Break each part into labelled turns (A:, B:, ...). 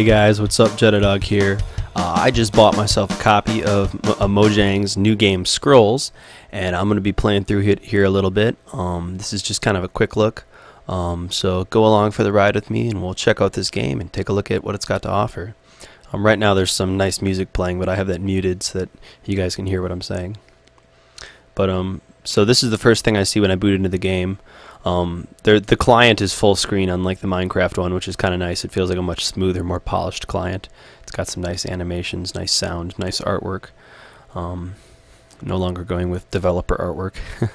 A: Hey guys, what's up? JediDwag here. Uh, I just bought myself a copy of uh, Mojang's new game Scrolls, and I'm going to be playing through it here a little bit. Um, this is just kind of a quick look. Um, so go along for the ride with me, and we'll check out this game and take a look at what it's got to offer. Um, right now, there's some nice music playing, but I have that muted so that you guys can hear what I'm saying. But um, so this is the first thing I see when I boot into the game. Um, the client is full screen, unlike the Minecraft one, which is kind of nice. It feels like a much smoother, more polished client. It's got some nice animations, nice sound, nice artwork. Um, no longer going with developer artwork.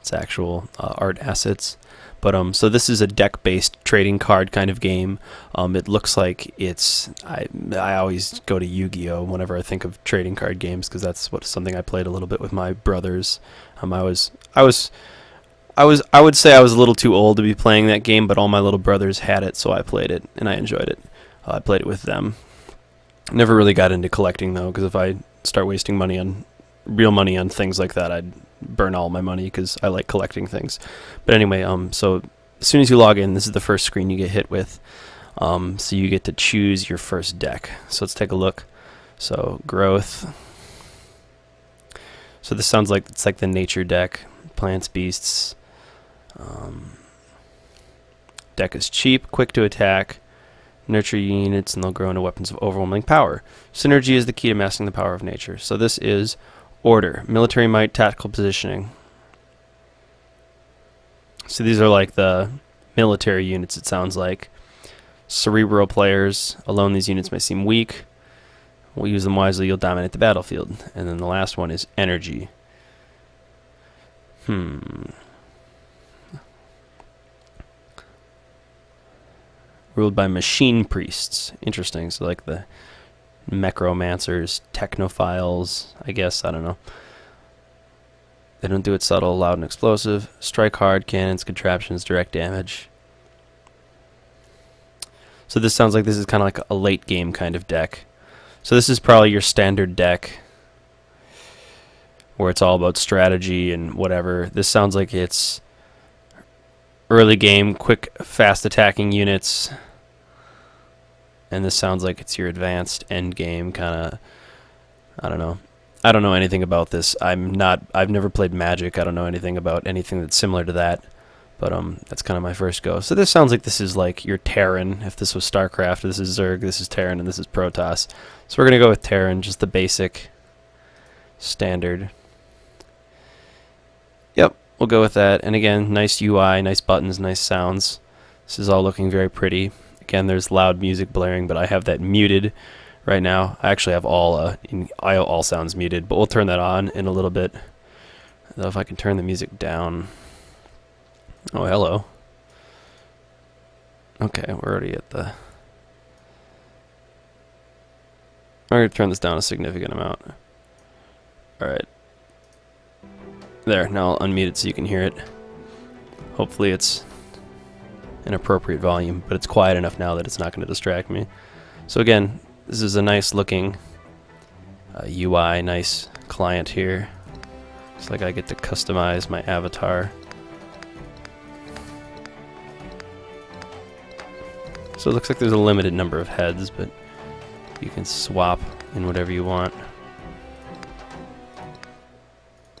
A: it's actual uh, art assets. But um, so this is a deck-based trading card kind of game. Um, it looks like it's I I always go to Yu-Gi-Oh whenever I think of trading card games because that's what something I played a little bit with my brothers. Um, I was I was I was I would say I was a little too old to be playing that game, but all my little brothers had it, so I played it and I enjoyed it. Uh, I played it with them. Never really got into collecting though, because if I start wasting money on real money on things like that, I'd burn all my money because I like collecting things. But anyway, um, so as soon as you log in, this is the first screen you get hit with. Um, so you get to choose your first deck. So let's take a look. So growth. So this sounds like it's like the nature deck, plants, beasts. Um, deck is cheap, quick to attack, nurture units, and they'll grow into weapons of overwhelming power. Synergy is the key to mastering the power of nature. So this is order, military might, tactical positioning. So these are like the military units, it sounds like. Cerebral players, alone these units may seem weak. We'll use them wisely, you'll dominate the battlefield. And then the last one is energy. Hmm. Ruled by machine priests. Interesting. So like the necromancers, technophiles, I guess, I don't know. They don't do it subtle, loud, and explosive. Strike hard, cannons, contraptions, direct damage. So this sounds like this is kind of like a late game kind of deck. So this is probably your standard deck where it's all about strategy and whatever. This sounds like it's early game, quick, fast attacking units and this sounds like it's your advanced end game kind of I don't know. I don't know anything about this. I'm not I've never played Magic. I don't know anything about anything that's similar to that. But um that's kind of my first go. So this sounds like this is like your Terran. If this was StarCraft, this is Zerg, this is Terran, and this is Protoss. So we're going to go with Terran, just the basic standard. Yep, we'll go with that. And again, nice UI, nice buttons, nice sounds. This is all looking very pretty. Again, there's loud music blaring, but I have that muted right now. I actually have all uh, I all sounds muted, but we'll turn that on in a little bit. Though if I can turn the music down. Oh, hello. Okay, we're already at the. I'm going to turn this down a significant amount. Alright. There, now I'll unmute it so you can hear it. Hopefully it's an appropriate volume, but it's quiet enough now that it's not going to distract me. So again, this is a nice looking uh, UI, nice client here. It's like I get to customize my avatar. So it looks like there's a limited number of heads, but you can swap in whatever you want.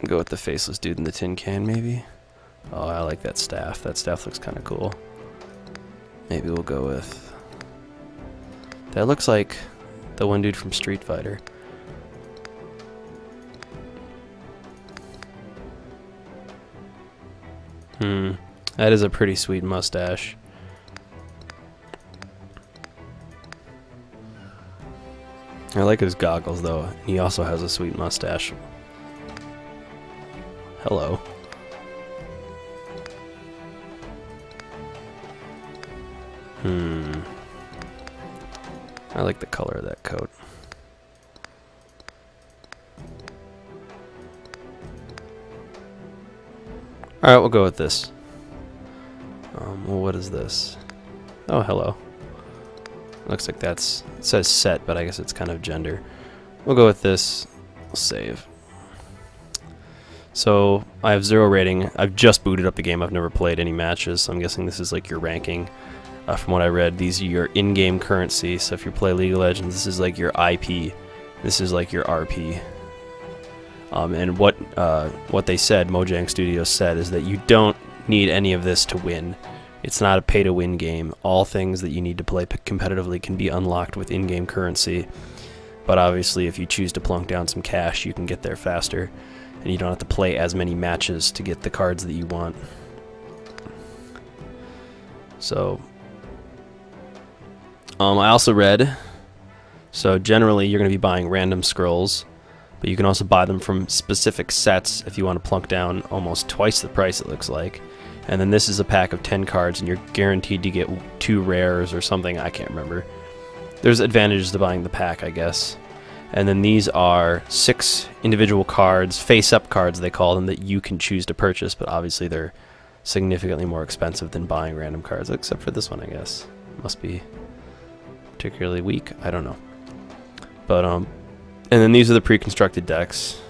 A: Go with the faceless dude in the tin can, maybe. Oh, I like that staff. That staff looks kind of cool. Maybe we'll go with... That looks like the one dude from Street Fighter. Hmm. That is a pretty sweet mustache. I like his goggles though. He also has a sweet mustache. Hello. Hmm. I like the color of that coat. Alright, we'll go with this. Um, well, what is this? Oh, hello. Looks like that's, it says set, but I guess it's kind of gender. We'll go with this. We'll save. So, I have zero rating. I've just booted up the game. I've never played any matches, so I'm guessing this is like your ranking. Uh, from what I read, these are your in-game currency. So if you play League of Legends, this is like your IP. This is like your RP. Um, and what uh, what they said, Mojang Studios said, is that you don't need any of this to win. It's not a pay-to-win game. All things that you need to play competitively can be unlocked with in-game currency. But obviously, if you choose to plunk down some cash, you can get there faster, and you don't have to play as many matches to get the cards that you want. So, um, I also read. So generally, you're going to be buying random scrolls, but you can also buy them from specific sets if you want to plunk down almost twice the price. It looks like. And then this is a pack of 10 cards, and you're guaranteed to get two rares or something. I can't remember. There's advantages to buying the pack, I guess. And then these are six individual cards, face-up cards they call them, that you can choose to purchase, but obviously they're significantly more expensive than buying random cards, except for this one, I guess. Must be particularly weak. I don't know. But, um, and then these are the pre-constructed decks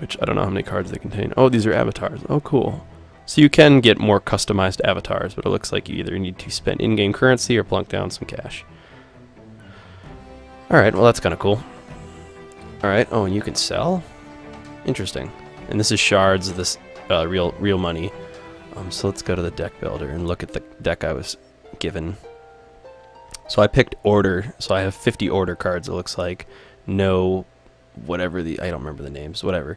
A: which I don't know how many cards they contain. Oh, these are avatars. Oh, cool. So you can get more customized avatars, but it looks like you either need to spend in-game currency or plunk down some cash. Alright, well that's kind of cool. Alright, oh, and you can sell? Interesting. And this is shards of this uh, real real money. Um, so let's go to the deck builder and look at the deck I was given. So I picked order, so I have 50 order cards it looks like. No whatever the I don't remember the names, whatever.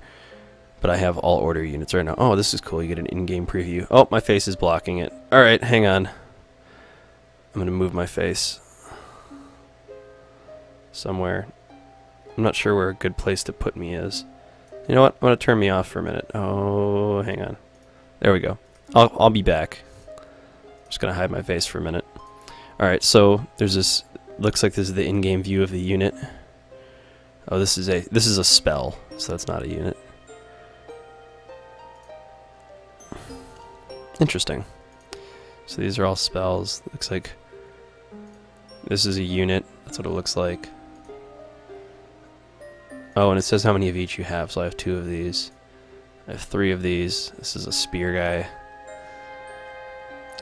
A: But I have all order units right now. Oh, this is cool. You get an in-game preview. Oh, my face is blocking it. All right, hang on. I'm gonna move my face somewhere. I'm not sure where a good place to put me is. You know what? I'm gonna turn me off for a minute. Oh, hang on. There we go. I'll I'll be back. I'm just gonna hide my face for a minute. All right, so there's this. Looks like this is the in-game view of the unit. Oh, this is a this is a spell, so that's not a unit. Interesting. So these are all spells. Looks like this is a unit. That's what it looks like. Oh, and it says how many of each you have, so I have two of these. I have three of these. This is a spear guy.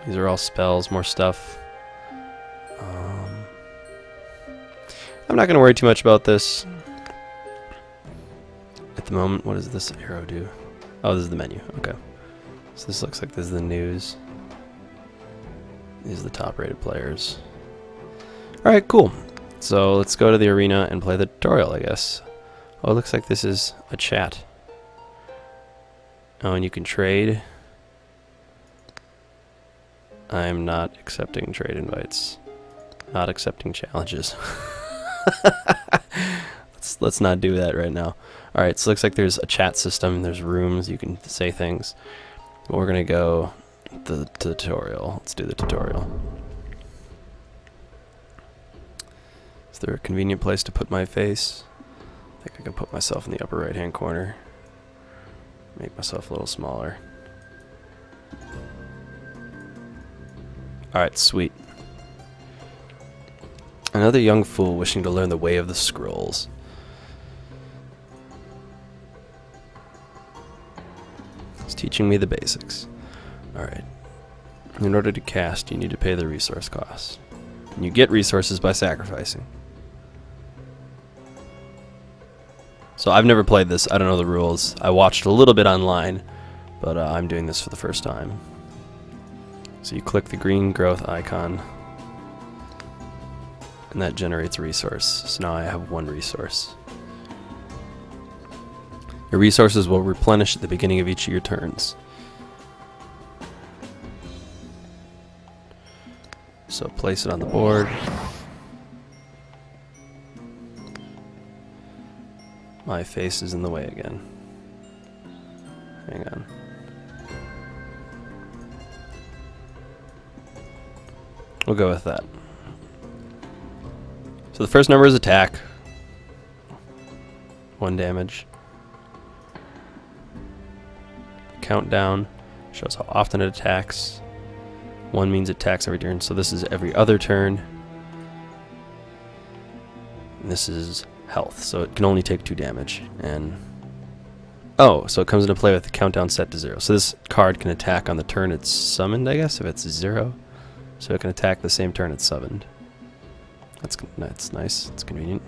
A: These are all spells, more stuff. Um, I'm not going to worry too much about this at the moment. What does this arrow do? Oh, this is the menu. Okay. So this looks like this is the news. These are the top rated players. Alright, cool. So let's go to the arena and play the tutorial, I guess. Oh, it looks like this is a chat. Oh, and you can trade. I'm not accepting trade invites. Not accepting challenges. let's let's not do that right now. All right, so it looks like there's a chat system. There's rooms you can say things. We're gonna go the tutorial. Let's do the tutorial. Is there a convenient place to put my face? I think I can put myself in the upper right hand corner. Make myself a little smaller. Alright, sweet. Another young fool wishing to learn the way of the scrolls. He's teaching me the basics. Alright. In order to cast, you need to pay the resource cost. And you get resources by sacrificing. So I've never played this, I don't know the rules. I watched a little bit online, but uh, I'm doing this for the first time. So you click the green growth icon, and that generates a resource. So now I have one resource. Your resources will replenish at the beginning of each of your turns. So place it on the board. My face is in the way again. Hang on. We'll go with that. So the first number is attack. One damage. countdown. Shows how often it attacks. One means it attacks every turn, so this is every other turn. And this is health, so it can only take two damage. And Oh, so it comes into play with the countdown set to zero. So this card can attack on the turn it's summoned, I guess, if it's zero. So it can attack the same turn it's summoned. That's that's nice. It's convenient.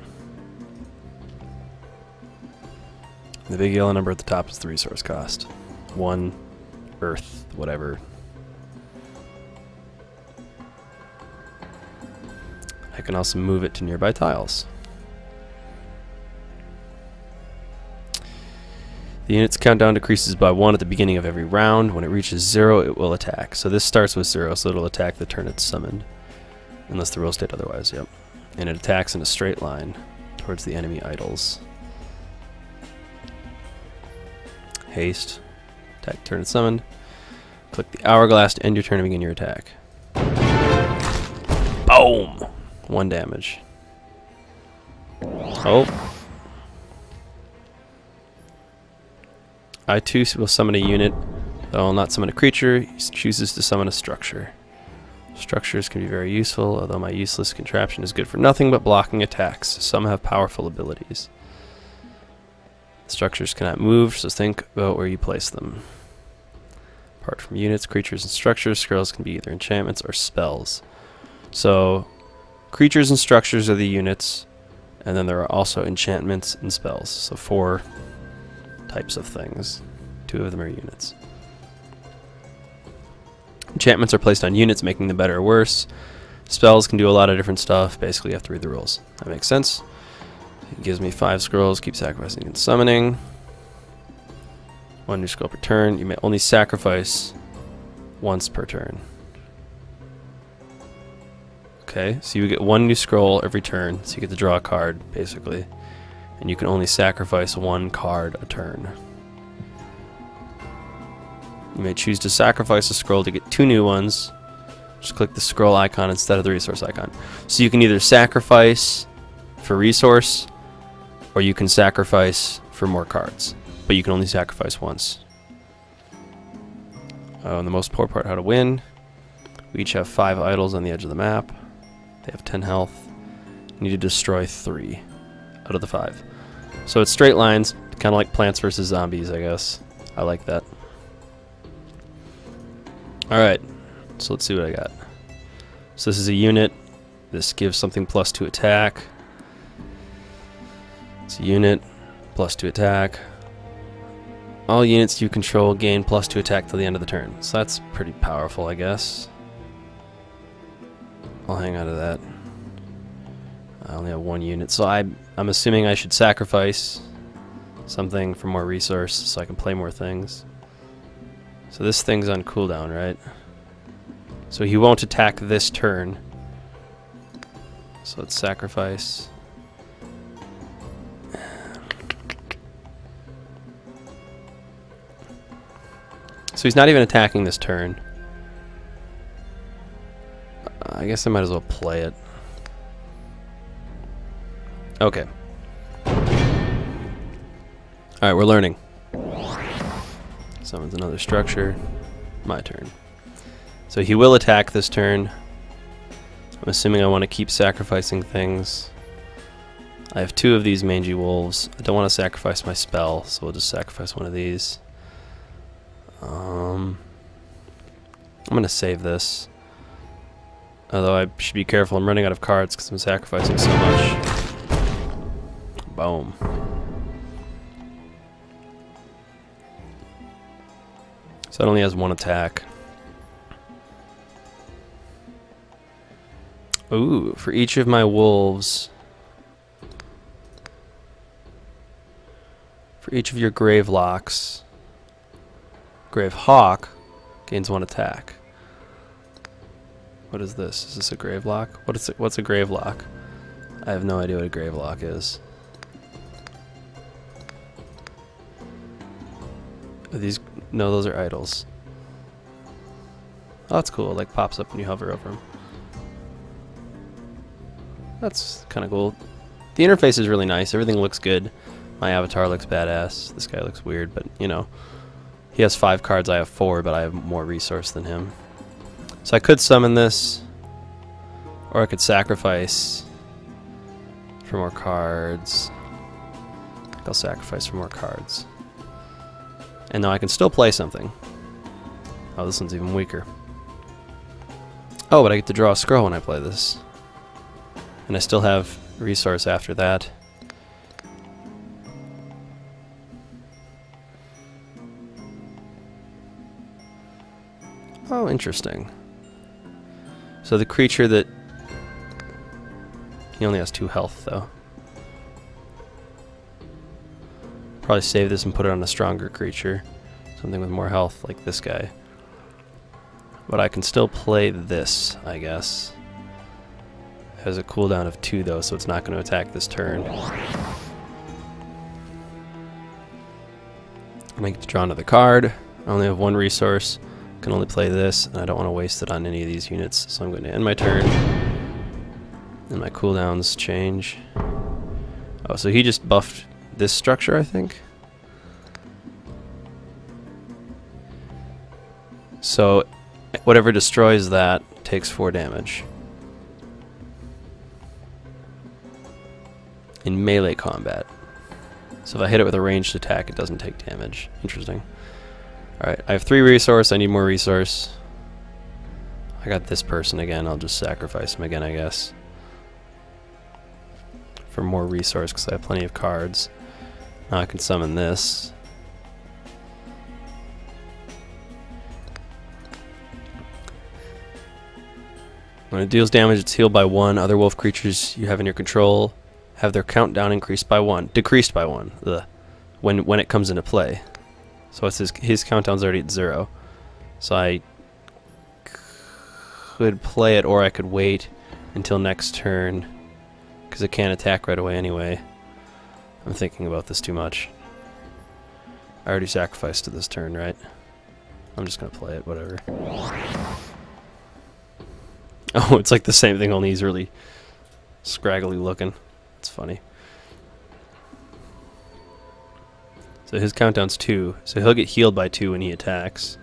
A: The big yellow number at the top is the resource cost. One, earth, whatever. I can also move it to nearby tiles. The unit's countdown decreases by one at the beginning of every round. When it reaches zero, it will attack. So this starts with zero, so it'll attack the turn it's summoned. Unless the rules state otherwise, yep. And it attacks in a straight line towards the enemy idols. Haste. Attack turn it's summoned. Click the hourglass to end your turn and begin your attack. Boom! One damage. Oh. I too will summon a unit. I will not summon a creature. He chooses to summon a structure. Structures can be very useful, although my useless contraption is good for nothing but blocking attacks. Some have powerful abilities. Structures cannot move, so think about where you place them. Apart from units, creatures, and structures, scrolls can be either enchantments or spells. So, creatures and structures are the units, and then there are also enchantments and spells. So four types of things. Two of them are units. Enchantments are placed on units, making them better or worse. Spells can do a lot of different stuff. Basically, you have to read the rules. That makes sense. It gives me five scrolls, keep sacrificing and summoning. One new scroll per turn. You may only sacrifice once per turn. Okay, so you get one new scroll every turn, so you get to draw a card, basically and you can only sacrifice one card a turn. You may choose to sacrifice a scroll to get two new ones. Just click the scroll icon instead of the resource icon. So you can either sacrifice for resource, or you can sacrifice for more cards. But you can only sacrifice once. Oh, and the most poor part, how to win. We each have five idols on the edge of the map. They have 10 health. You need to destroy three out of the five. So it's straight lines, kind of like Plants vs. Zombies, I guess. I like that. Alright, so let's see what I got. So this is a unit. This gives something plus to attack. It's a unit, plus to attack. All units you control gain plus to attack till the end of the turn. So that's pretty powerful, I guess. I'll hang on to that. I only have one unit, so I, I'm assuming I should sacrifice something for more resource so I can play more things. So this thing's on cooldown, right? So he won't attack this turn. So let's sacrifice. So he's not even attacking this turn. I guess I might as well play it. Okay. Alright, we're learning. Summons another structure. My turn. So he will attack this turn. I'm assuming I want to keep sacrificing things. I have two of these mangy wolves. I don't want to sacrifice my spell, so we'll just sacrifice one of these. Um, I'm going to save this. Although I should be careful, I'm running out of cards because I'm sacrificing so much. Boom. So it only has one attack. Ooh, for each of my wolves. For each of your Gravelocks. Grave Hawk gains one attack. What is this? Is this a Gravelock? What is it? What's a Gravelock? I have no idea what a Gravelock is. Are these no, those are idols. Oh, that's cool. It, like pops up when you hover over them. That's kind of cool. The interface is really nice. Everything looks good. My avatar looks badass. This guy looks weird, but you know. He has five cards, I have four, but I have more resource than him. So I could summon this, or I could sacrifice for more cards. I'll sacrifice for more cards. And now I can still play something. Oh, this one's even weaker. Oh, but I get to draw a scroll when I play this. And I still have resource after that. Oh, interesting. So the creature that... He only has two health, though. Probably save this and put it on a stronger creature. Something with more health, like this guy. But I can still play this, I guess. It has a cooldown of two, though, so it's not going to attack this turn. I get to draw another card. I only have one resource can only play this, and I don't want to waste it on any of these units, so I'm going to end my turn. And my cooldowns change. Oh, so he just buffed this structure, I think? So, whatever destroys that takes 4 damage. In melee combat. So if I hit it with a ranged attack, it doesn't take damage. Interesting. Alright, I have three resource, I need more resource. I got this person again, I'll just sacrifice him again, I guess. For more resource, because I have plenty of cards. Now I can summon this. When it deals damage, it's healed by one. Other wolf creatures you have in your control have their countdown increased by one. Decreased by one. Ugh. When, when it comes into play. So it's his, his countdown's already at zero. So I could play it or I could wait until next turn because it can't attack right away anyway. I'm thinking about this too much. I already sacrificed to this turn, right? I'm just gonna play it, whatever. Oh, it's like the same thing, only he's really scraggly looking. It's funny. So his countdown's two. So he'll get healed by two when he attacks.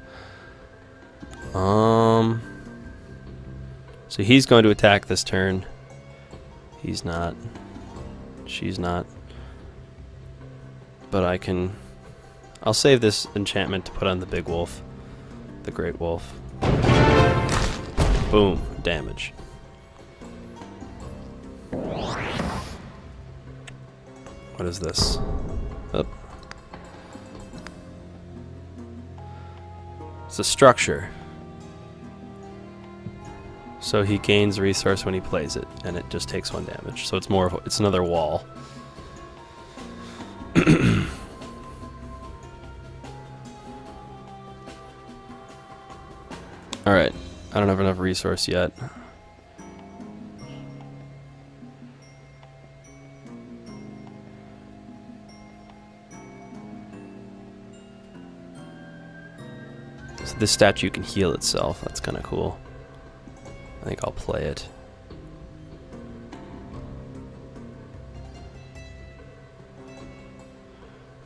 A: Um. So he's going to attack this turn. He's not. She's not. But I can... I'll save this enchantment to put on the big wolf. The great wolf. Boom. Damage. What is this? Oh. It's a structure. So he gains resource when he plays it, and it just takes one damage. So it's more of it's another wall. I don't have enough resource yet. So this statue can heal itself. That's kind of cool. I think I'll play it.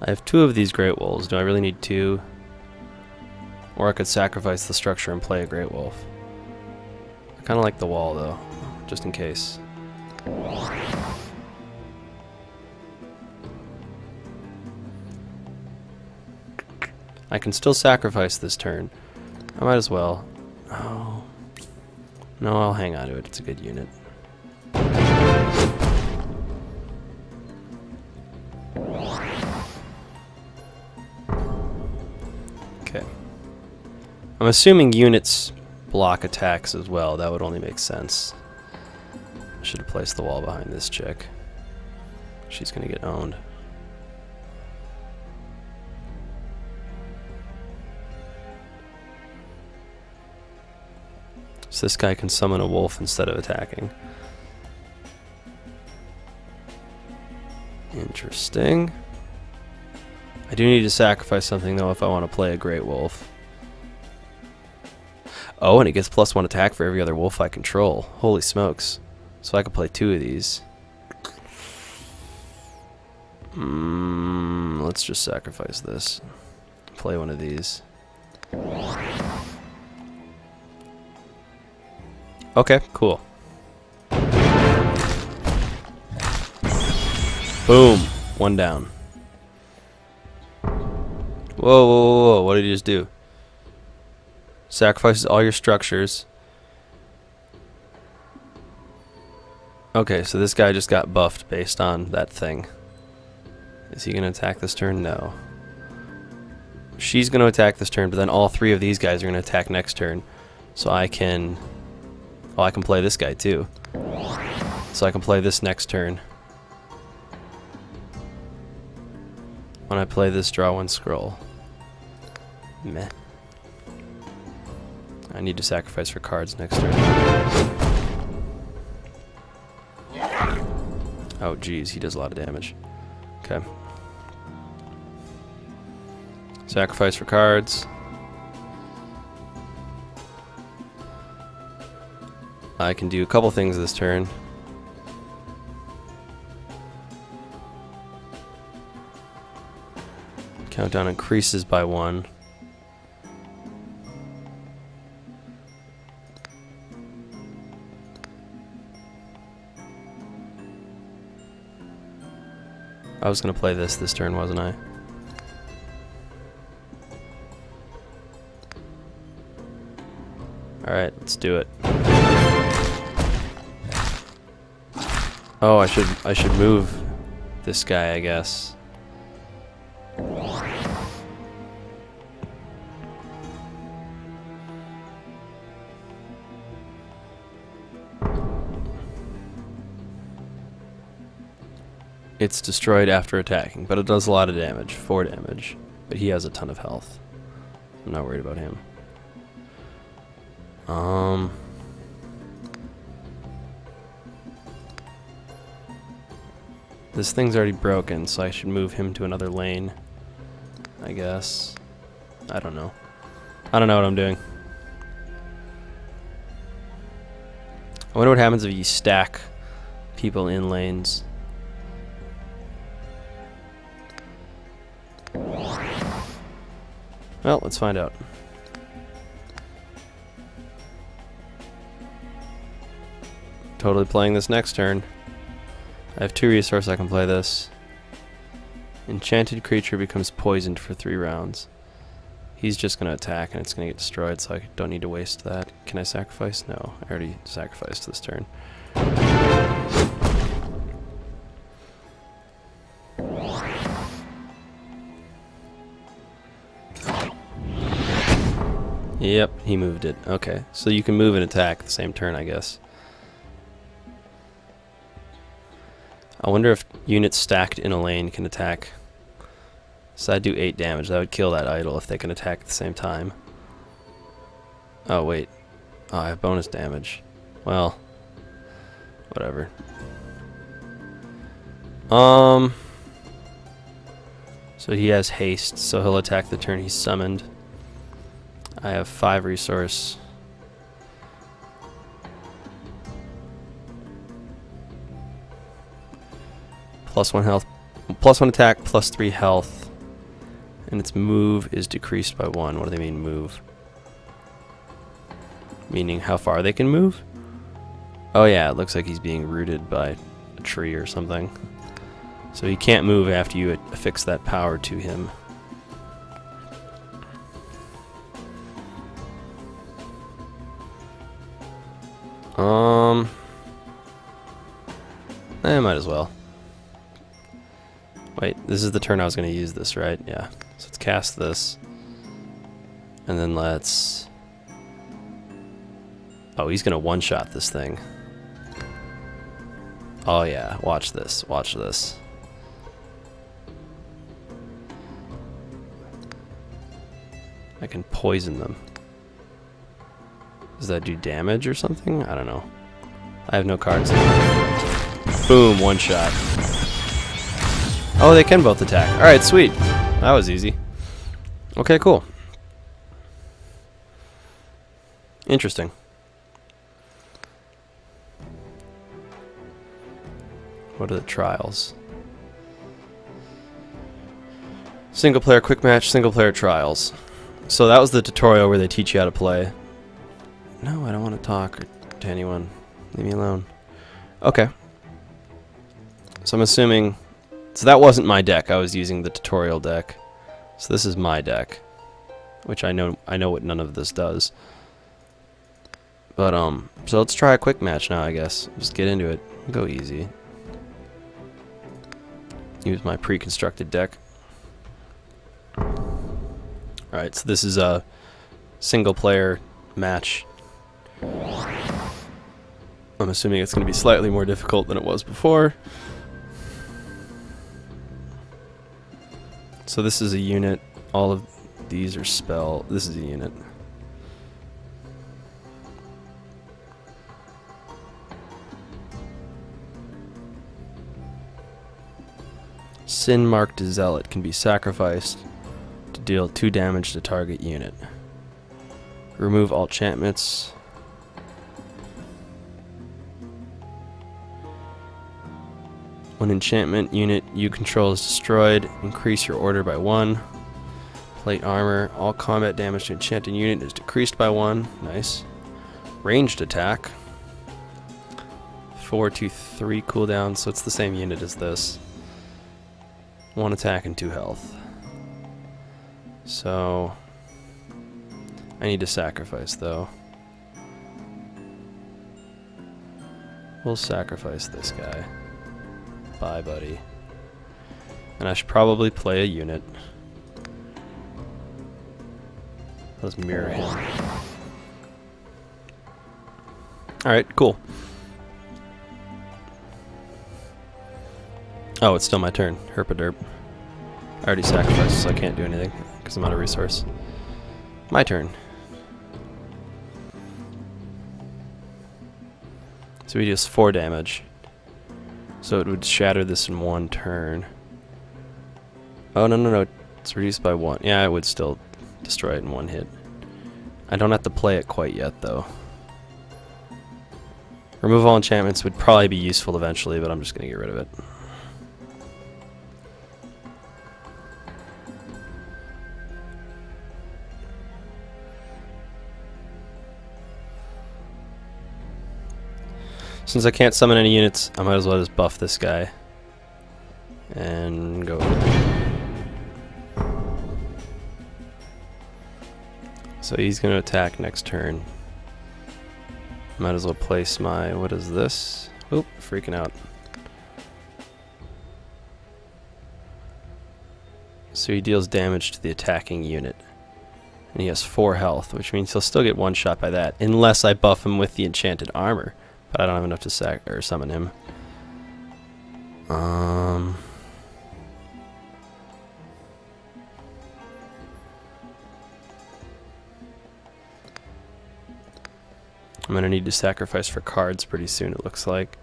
A: I have two of these Great Wolves. Do I really need two? Or I could sacrifice the structure and play a Great Wolf. Kind of like the wall, though, just in case. I can still sacrifice this turn. I might as well. Oh. No, I'll hang on to it. It's a good unit. Okay. I'm assuming units block attacks as well. That would only make sense. Should have placed the wall behind this chick. She's gonna get owned. So this guy can summon a wolf instead of attacking. Interesting. I do need to sacrifice something though if I want to play a great wolf. Oh, and it gets plus one attack for every other wolf I control. Holy smokes. So I could play two of these. Mm, let's just sacrifice this. Play one of these. Okay, cool. Boom. One down. Whoa, whoa, whoa, whoa, what did he just do? Sacrifices all your structures. Okay, so this guy just got buffed based on that thing. Is he going to attack this turn? No. She's going to attack this turn, but then all three of these guys are going to attack next turn. So I can... Oh, I can play this guy too. So I can play this next turn. When I play this, draw one scroll. Meh. I need to sacrifice for cards next turn. Oh, geez, he does a lot of damage. Okay. Sacrifice for cards. I can do a couple things this turn. Countdown increases by one. Was going to play this this turn, wasn't I? Alright, let's do it. Oh, I should I should move this guy, I guess. It's destroyed after attacking, but it does a lot of damage. 4 damage. But he has a ton of health. I'm not worried about him. Um... This thing's already broken, so I should move him to another lane. I guess. I don't know. I don't know what I'm doing. I wonder what happens if you stack people in lanes. Well, let's find out. Totally playing this next turn. I have two resources I can play this. Enchanted creature becomes poisoned for three rounds. He's just going to attack and it's going to get destroyed, so I don't need to waste that. Can I sacrifice? No, I already sacrificed this turn. Yep, he moved it. Okay, so you can move and attack the same turn, I guess. I wonder if units stacked in a lane can attack. So I do 8 damage. That would kill that idol if they can attack at the same time. Oh, wait. Oh, I have bonus damage. Well, whatever. Um... So he has haste, so he'll attack the turn he's summoned. I have five resource. Plus one health, plus one attack, plus three health. And its move is decreased by one. What do they mean move? Meaning how far they can move? Oh yeah, it looks like he's being rooted by a tree or something. So he can't move after you affix that power to him. Um, I might as well. Wait, this is the turn I was going to use this, right? Yeah. So let's cast this. And then let's... Oh, he's going to one-shot this thing. Oh yeah, watch this, watch this. I can poison them. Does that do damage or something? I don't know. I have no cards. Boom, one shot. Oh, they can both attack. Alright, sweet. That was easy. Okay, cool. Interesting. What are the trials? Single player quick match, single player trials. So that was the tutorial where they teach you how to play. No, I don't want to talk to anyone. Leave me alone. Okay. So I'm assuming... So that wasn't my deck. I was using the tutorial deck. So this is my deck, which I know I know what none of this does. But um, so let's try a quick match now. I guess just get into it. Go easy. Use my pre-constructed deck. Alright, so this is a single player match. I'm assuming it's going to be slightly more difficult than it was before. So this is a unit. All of these are spell. This is a unit. Sin marked zealot can be sacrificed to deal 2 damage to target unit. Remove all enchantments. When enchantment unit you control is destroyed, increase your order by 1. Plate armor. All combat damage to enchanted unit is decreased by 1. Nice. Ranged attack. 4 to 3 cooldown, so it's the same unit as this. One attack and two health. So I need to sacrifice though. We'll sacrifice this guy. Bye, buddy. And I should probably play a unit. Let's mirror him. Alright, cool. Oh, it's still my turn. Herpaderp. I already sacrificed, so I can't do anything, because I'm out of resource. My turn. So he does 4 damage. So it would shatter this in one turn. Oh, no, no, no. It's reduced by 1. Yeah, it would still destroy it in one hit. I don't have to play it quite yet, though. Remove all enchantments would probably be useful eventually, but I'm just going to get rid of it. Since I can't summon any units, I might as well just buff this guy. And go. So he's going to attack next turn. Might as well place my, what is this? Oop, freaking out. So he deals damage to the attacking unit. And he has 4 health, which means he'll still get one shot by that, unless I buff him with the enchanted armor. But I don't have enough to sack or summon him. Um. I'm gonna need to sacrifice for cards pretty soon. It looks like.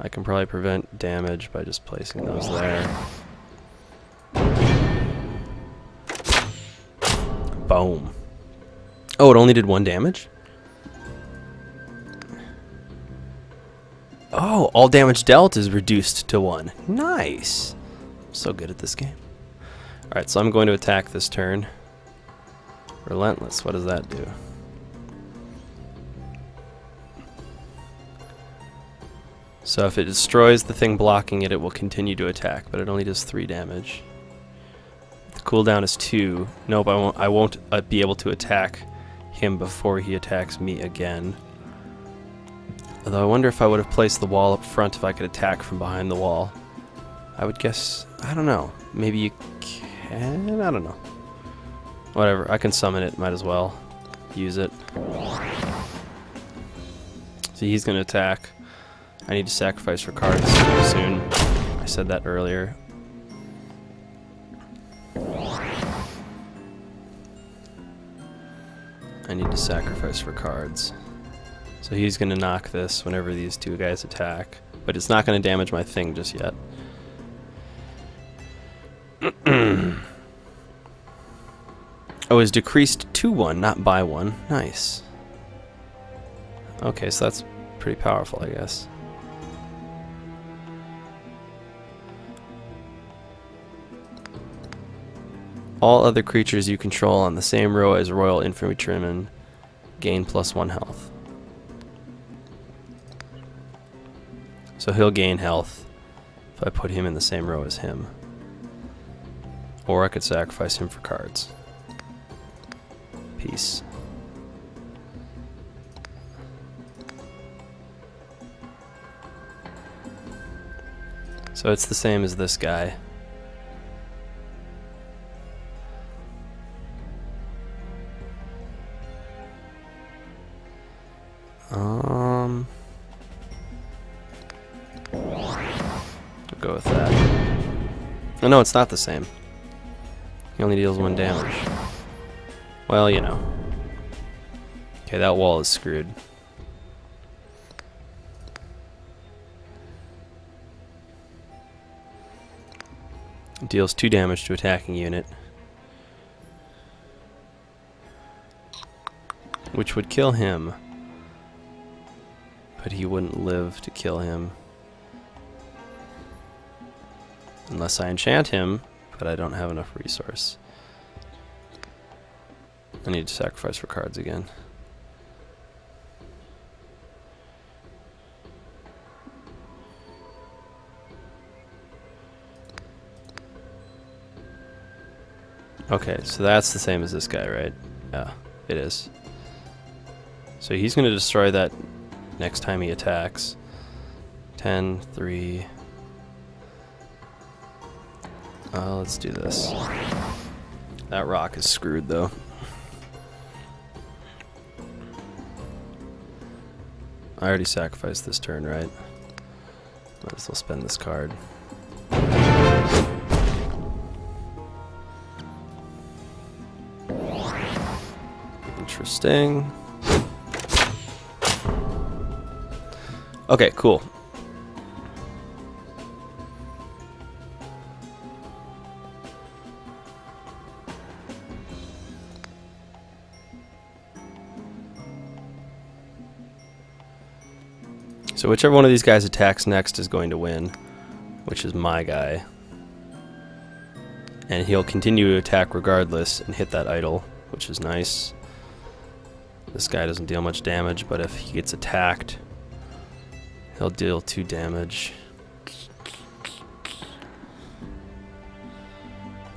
A: I can probably prevent damage by just placing those there. Boom. Oh, it only did one damage? Oh, all damage dealt is reduced to one. Nice. so good at this game. Alright, so I'm going to attack this turn. Relentless, what does that do? So if it destroys the thing blocking it, it will continue to attack, but it only does 3 damage. The cooldown is 2. Nope, I won't, I won't uh, be able to attack him before he attacks me again. Although I wonder if I would have placed the wall up front if I could attack from behind the wall. I would guess, I don't know. Maybe you can, I don't know. Whatever, I can summon it, might as well use it. See, he's going to attack. I need to sacrifice for cards soon. I said that earlier. I need to sacrifice for cards. So he's going to knock this whenever these two guys attack. But it's not going to damage my thing just yet. oh, it's decreased to 1, not by 1. Nice. Okay, so that's pretty powerful, I guess. All other creatures you control on the same row as Royal Infantrymen gain plus 1 health. So he'll gain health if I put him in the same row as him. Or I could sacrifice him for cards. Peace. So it's the same as this guy. Um, Oh, no, it's not the same. He only deals one damage. Well, you know. Okay, that wall is screwed. Deals 2 damage to attacking unit. Which would kill him. But he wouldn't live to kill him. Unless I enchant him, but I don't have enough resource. I need to sacrifice for cards again. Okay, so that's the same as this guy, right? Yeah, it is. So he's going to destroy that next time he attacks. 10, 3. Uh, let's do this. That rock is screwed, though. I already sacrificed this turn, right? Might as well spend this card. Interesting. Okay, cool. So whichever one of these guys attacks next is going to win, which is my guy. And he'll continue to attack regardless and hit that idol, which is nice. This guy doesn't deal much damage, but if he gets attacked, he'll deal 2 damage.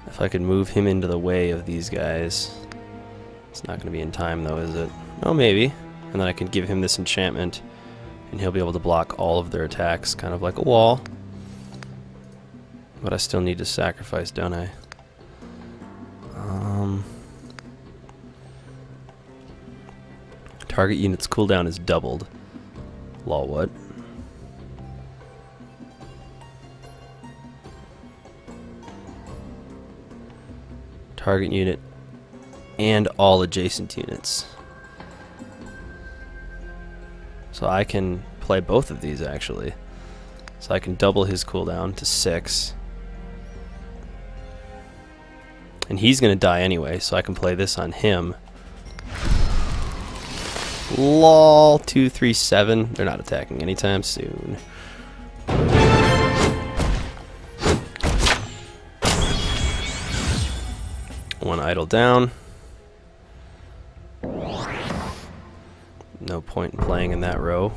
A: If I could move him into the way of these guys. It's not going to be in time though, is it? Oh, maybe. And then I can give him this enchantment and he'll be able to block all of their attacks, kind of like a wall. But I still need to sacrifice, don't I? Um, target unit's cooldown is doubled. Law what? Target unit and all adjacent units. So I can play both of these actually. So I can double his cooldown to 6. And he's going to die anyway, so I can play this on him. LOL 237. They're not attacking anytime soon. One idle down. No point in playing in that row.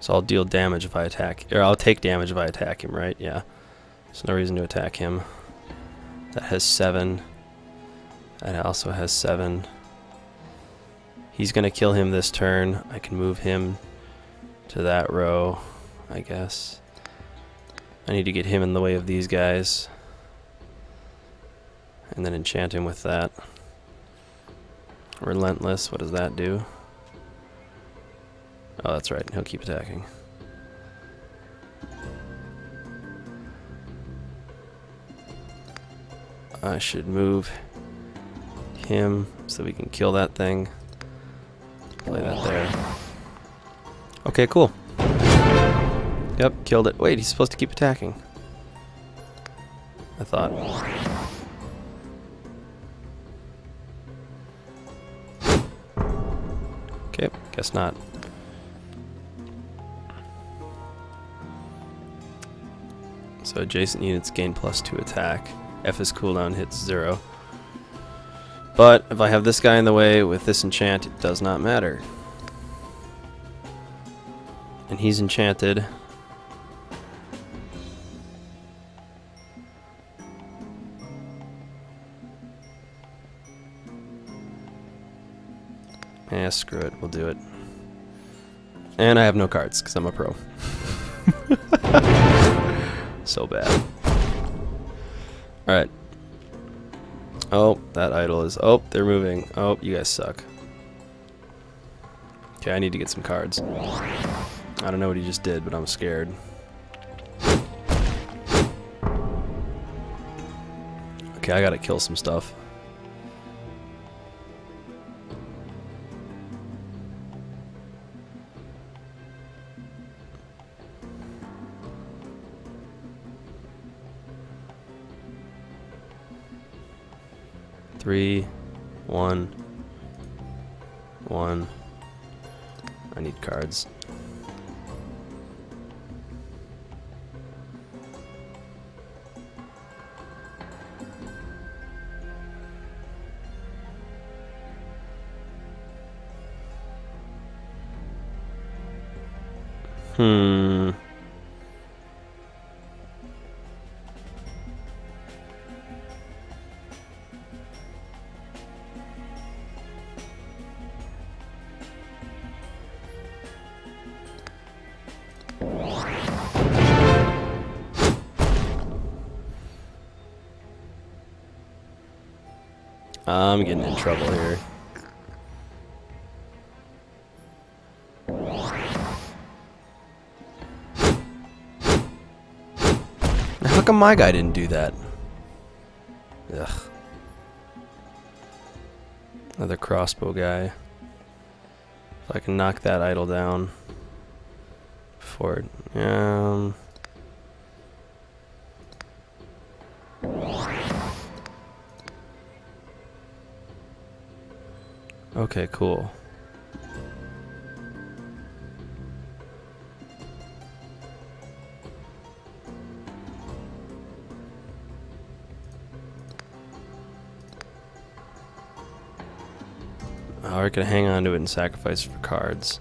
A: So I'll deal damage if I attack, or I'll take damage if I attack him, right? Yeah. There's no reason to attack him. That has seven. That also has seven. He's gonna kill him this turn. I can move him to that row, I guess. I need to get him in the way of these guys. And then enchant him with that. Relentless, what does that do? Oh, that's right. He'll keep attacking. I should move him so we can kill that thing. Play that there. Okay, cool. Yep, killed it. Wait, he's supposed to keep attacking. I thought. Okay, guess not. So adjacent units gain plus 2 attack. F's cooldown hits 0. But if I have this guy in the way with this enchant, it does not matter. And he's enchanted. Eh, screw it. We'll do it. And I have no cards, because I'm a pro. so bad. Alright. Oh, that idol is... Oh, they're moving. Oh, you guys suck. Okay, I need to get some cards. I don't know what he just did, but I'm scared. Okay, I gotta kill some stuff. Getting in trouble here. How come my guy didn't do that? Ugh. Another crossbow guy. If I can knock that idol down before it. Um. Okay, cool. Oh, we're gonna hang on to it and sacrifice for cards.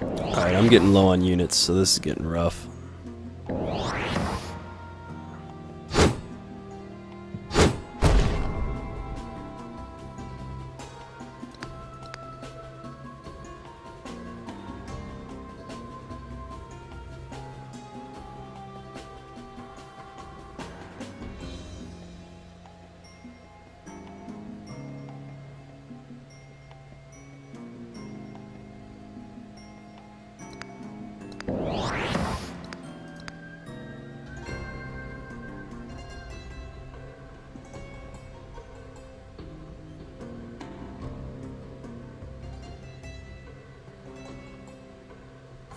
A: Alright, I'm getting low on units, so this is getting rough.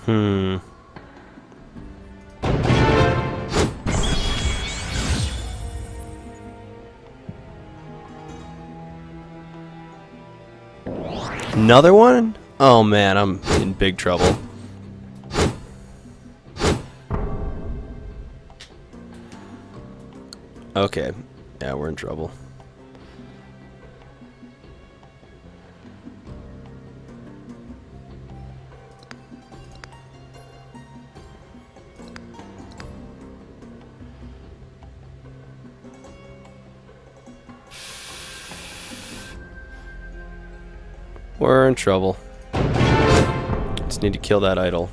A: Hmm. Another one? Oh man, I'm in big trouble. Okay. Yeah, we're in trouble. Trouble. Just need to kill that idol.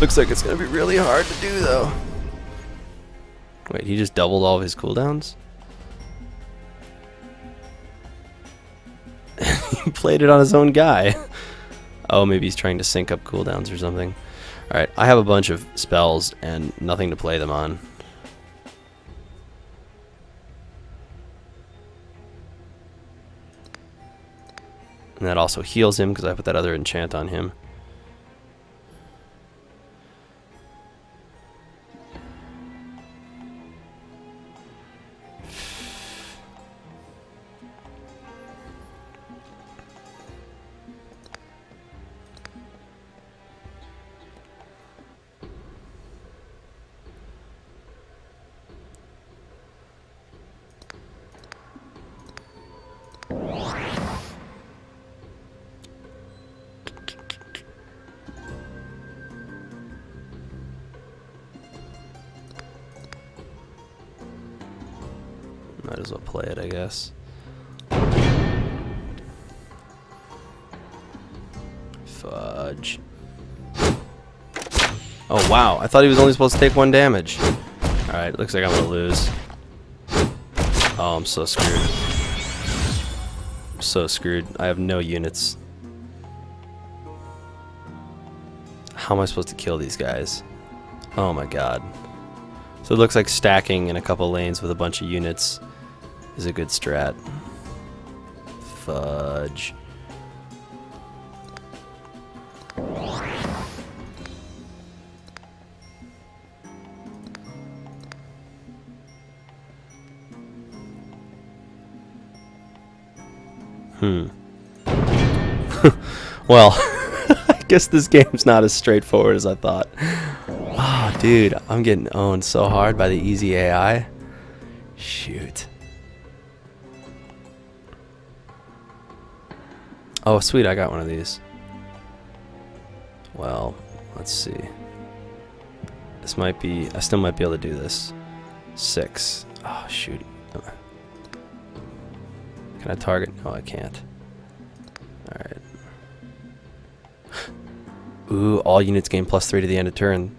A: Looks like it's gonna be really hard to do though. Wait, he just doubled all of his cooldowns? he played it on his own guy. Oh, maybe he's trying to sync up cooldowns or something. Alright, I have a bunch of spells and nothing to play them on. And that also heals him because I put that other enchant on him. As well play it, I guess. Fudge. Oh wow, I thought he was only supposed to take one damage. Alright, looks like I'm gonna lose. Oh, I'm so screwed. I'm so screwed. I have no units. How am I supposed to kill these guys? Oh my god. So it looks like stacking in a couple lanes with a bunch of units is a good strat. Fudge. Hmm. well, I guess this game's not as straightforward as I thought. Oh, dude, I'm getting owned so hard by the easy AI. Oh, sweet, I got one of these. Well, let's see. This might be, I still might be able to do this. Six. Oh, shoot. Can I target? No, I can't. Alright. Ooh, all units gain plus three to the end of turn.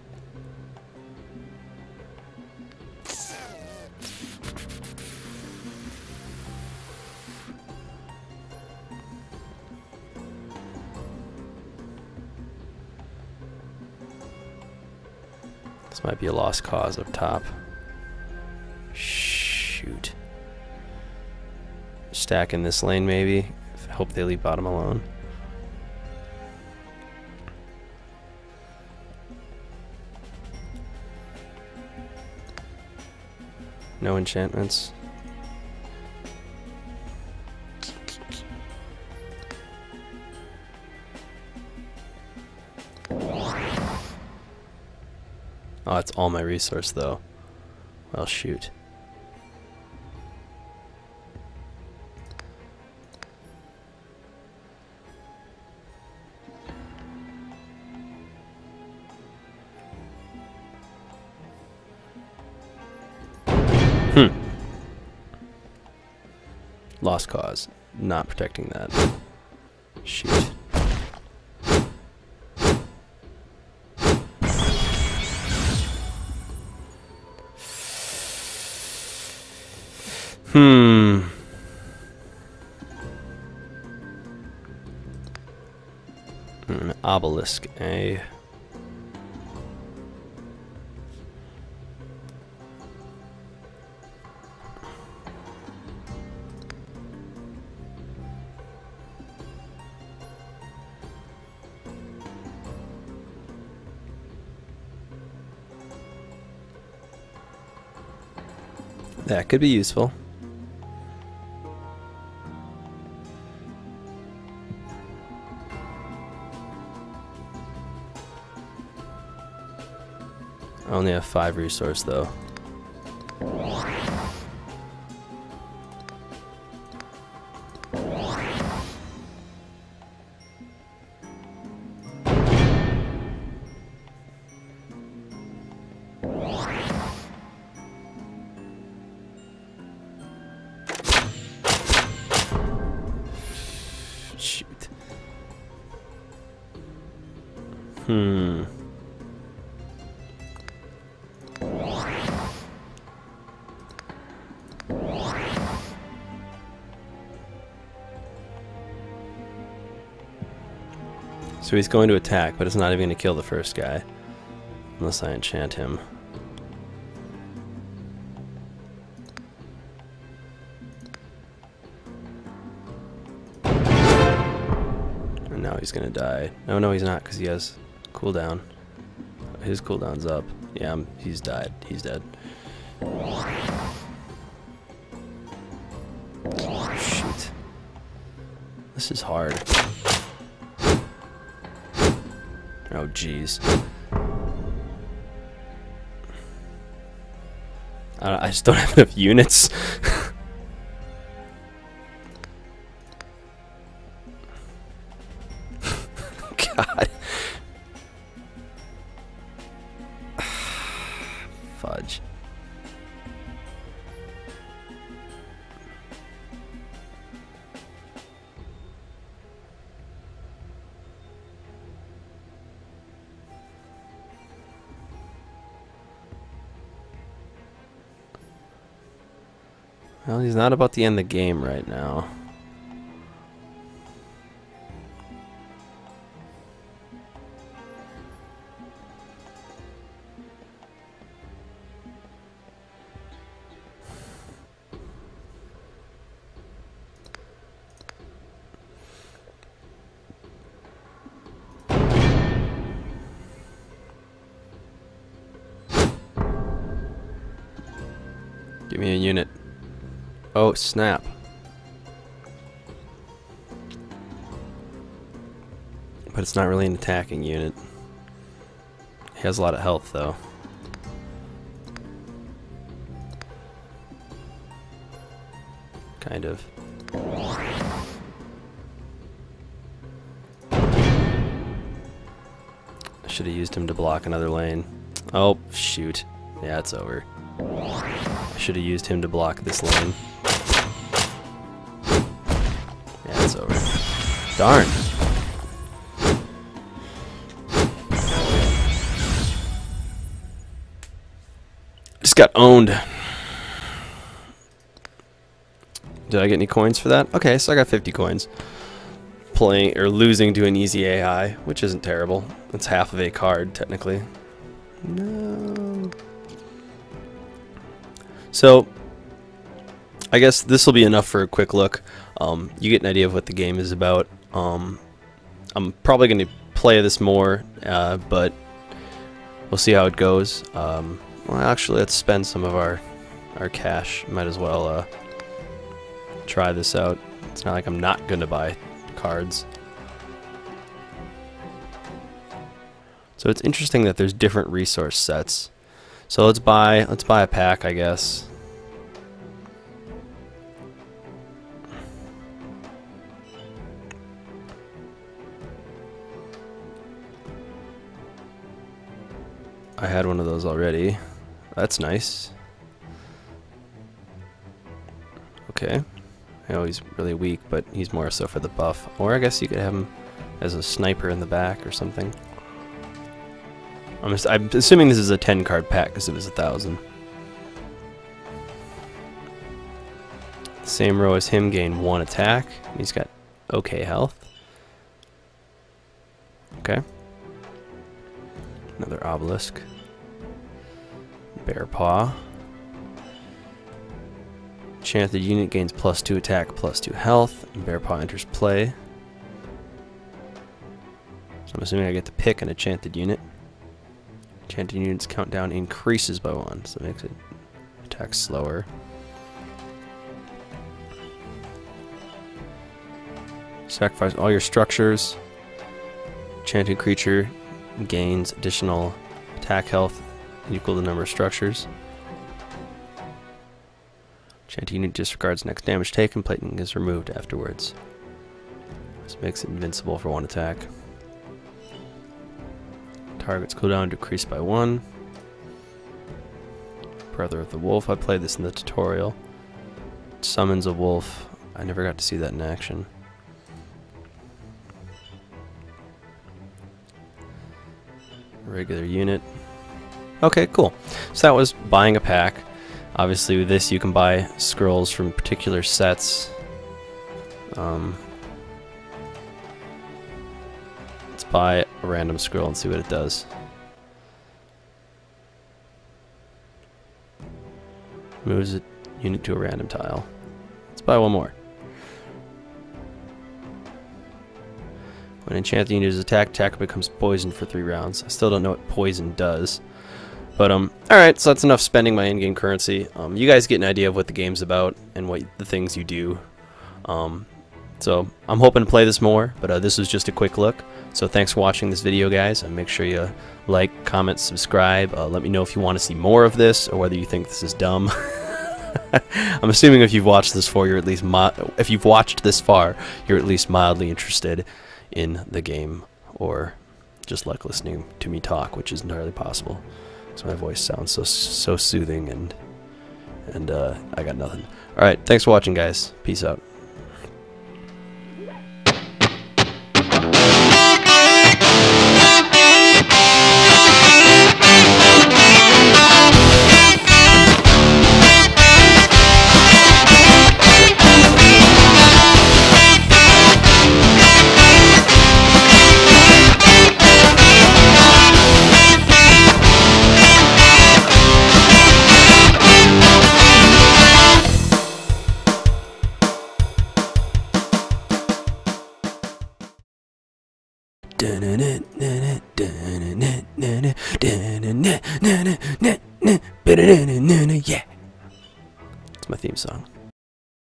A: Might be a lost cause up top. Shoot stack in this lane maybe. Hope they leave bottom alone. No enchantments. Oh, it's all my resource though. Well, shoot. Hmm. Lost cause. Not protecting that. Shoot. Hmm. An obelisk, eh? That could be useful. I only have five resource though. So he's going to attack, but it's not even going to kill the first guy. Unless I enchant him. And now he's going to die. No, no, he's not, because he has cooldown. His cooldown's up. Yeah, I'm, he's died. He's dead. Shoot. This is hard. Oh, jeez. I, I just don't have enough units. not about to end of the game right now. Oh, snap. But it's not really an attacking unit. He has a lot of health, though. Kind of. I should have used him to block another lane. Oh, shoot. Yeah, it's over. I should have used him to block this lane. It's over. Darn. Just got owned. Did I get any coins for that? Okay, so I got 50 coins. Playing or losing to an easy AI, which isn't terrible. It's half of a card, technically. No. So, I guess this will be enough for a quick look. Um, you get an idea of what the game is about. Um, I'm probably going to play this more, uh, but we'll see how it goes. Um, well, actually, let's spend some of our our cash. Might as well uh, try this out. It's not like I'm not going to buy cards. So it's interesting that there's different resource sets. So let's buy let's buy a pack, I guess. I had one of those already. That's nice. Okay. I know he's really weak, but he's more so for the buff. Or I guess you could have him as a sniper in the back or something. I'm, I'm assuming this is a 10 card pack because it was a thousand. Same row as him, gain one attack. He's got okay health. Okay. Another obelisk. Bear paw. Enchanted unit gains plus two attack, plus two health, and bear paw enters play. So I'm assuming I get to pick an enchanted unit. Enchanted units countdown increases by one, so it makes it attack slower. Sacrifice all your structures. Enchanted creature gains additional attack health equal the number of structures. Enchanted unit disregards next damage taken, plating is removed afterwards. This makes it invincible for one attack. Target's cooldown decreased by one. Brother of the Wolf, I played this in the tutorial. Summons a wolf. I never got to see that in action. Regular unit. Okay, cool. So that was buying a pack. Obviously with this you can buy scrolls from particular sets. Um, let's buy a random scroll and see what it does. Moves a unit to a random tile. Let's buy one more. When enchanted unit is attacked, attack becomes poisoned for three rounds. I still don't know what poison does. But, um, alright, so that's enough spending my in-game currency. Um, you guys get an idea of what the game's about and what the things you do. Um, so, I'm hoping to play this more, but uh, this was just a quick look. So thanks for watching this video, guys, and make sure you like, comment, subscribe. Uh, let me know if you want to see more of this, or whether you think this is dumb. I'm assuming if you've watched this far, you're at least if you've watched this far, you're at least mildly interested in the game, or just like listening to me talk, which is entirely possible. So my voice sounds so so soothing and and uh, I got nothing. All right, thanks for watching, guys. Peace out.